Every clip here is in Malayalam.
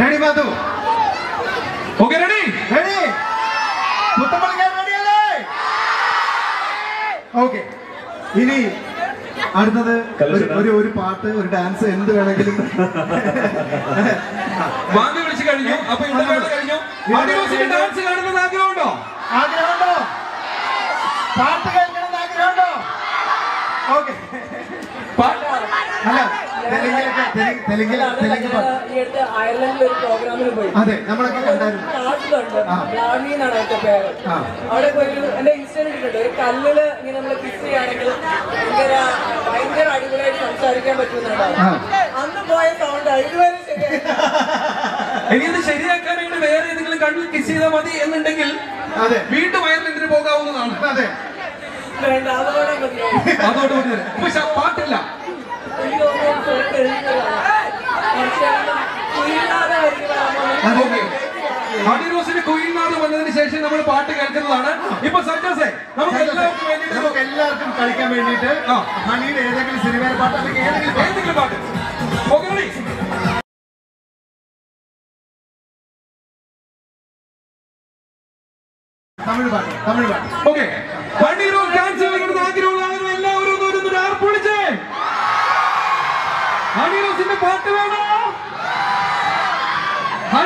Ready Madhu okay ready ready പുത്തമ്പള്ളിക്കാൻ റെഡിയല്ലേ ഓക്കെ ഇനി അടുത്തത് ഒരു- ഒരു പാട്ട് ഒരു ഡാൻസ് എന്ത് വേണമെങ്കിലും. വാങ്ങി വിളിച്ചു കഴിഞ്ഞു. അപ്പൊ കഴിഞ്ഞു. ഡാൻസ് കാണുന്നത് ആഗ്രഹമുണ്ടോ? ആഗ്രഹമുണ്ടോ? പാട്ട് കഴിഞ്ഞു ഓക്കെ. പാട്ട് അല്ല തെലുങ്കിലൊക്കെ തെലുങ്ക് തെലുങ്കിൽ തെലുങ്ക് പാട്ട്. അയർലൻഡിൽ ഒരു പ്രോഗ്രാമിന് പോയി. അതെ നമ്മളൊക്കെ കണ്ടായിരുന്നു. നാട്ടിലുണ്ട് എന്നാണ് അതിന്റെ പേര്. അവിടെ പോയി ഒരു എന്റെ ഇൻസ്റ്റയിൽ ഇട്ടിട്ടുണ്ട്. ഒരു കല്ലിൽ ഇങ്ങനെ നമ്മൾ കിസ് ചെയ്യുകയാണെങ്കിൽ ഭയങ്കര ഭയങ്കര അടിപൊളിയായിട്ട് സംസാരിക്കാൻ പറ്റുന്നുണ്ടാവും അന്ന് പോയ സൗണ്ട് ഇതുവരെ വേണ്ടി വേറെ ഏതെങ്കിലും കണ്ണിൽ കിസ് ചെയ്താൽ മതി എന്നുണ്ടെങ്കിൽ അതെ. വീണ്ടും വയറിന് പോകാവുന്നതാണ്. അതെ. വേണ്ട അതോടെ മതിയായി അതോട് കൂടി. പക്ഷെ പാട്ടില്ല. ഹണിറോസിന്റെ കുയിൽനാഥ് വന്നതിന് ശേഷം നമ്മൾ പാട്ട് കേൾക്കുന്നതാണ്. ഇപ്പൊ സജ്ജസേ നമുക്ക് നമുക്ക് എല്ലാവർക്കും കളിക്കാൻ വേണ്ടിയിട്ട് ആ. ഹണിയുടെ ഏതെങ്കിലും സിനിമയിലെ പാട്ട് അല്ലെങ്കിൽ ഏതെങ്കിലും. ഏതെങ്കിലും പാട്ട്. ഓക്കെ തമിഴ് പാട്ട് തമിഴ് പാട്ട്. ഓക്കെ.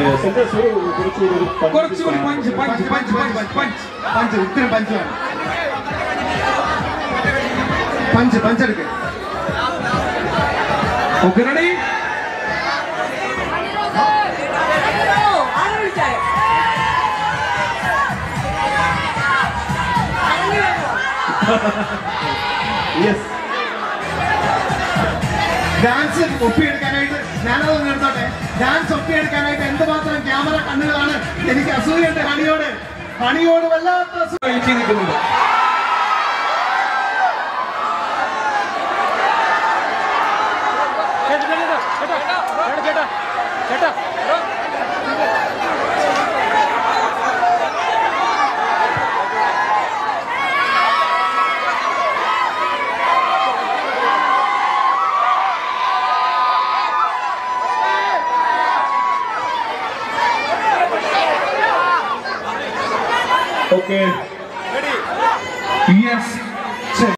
വേണ്ടേ? ഡാൻസ് മതിയോ ഡാൻസ് മതി യെസ് അപ്പൊ അതിനുവേണ്ടി സജ്ജസേ സന്തോഷ ഒരു ഉഗ്ര Three, പാട്ട് ഒരു two, ഉഗ്ര പാട്ട് one. കുറച്ചുകൂടി punch punch punch punch punch punch ഉഗ്ര പഞ്ച് വേണം പഞ്ച് പഞ്ചെടുക്ക് ഓക്കെ റെഡി ആരെ വിളിച്ചായ ഡാൻസ് ഒപ്പിയെടുക്കാനായിട്ട് ഞാനത് നിർത്തോട്ടെ. ഡാൻസ് ഒപ്പിയെടുക്കാനായിട്ട് എന്തുമാത്രം ക്യാമറ കണ്ണുകളാണ് എനിക്ക് അസൂയുണ്ട് ഹണിയോട്. ഹണിയോട് വല്ലാത്ത അസൂയ ചേട്ടാ നിൽക്കുന്നുണ്ട് Okay. യെസ്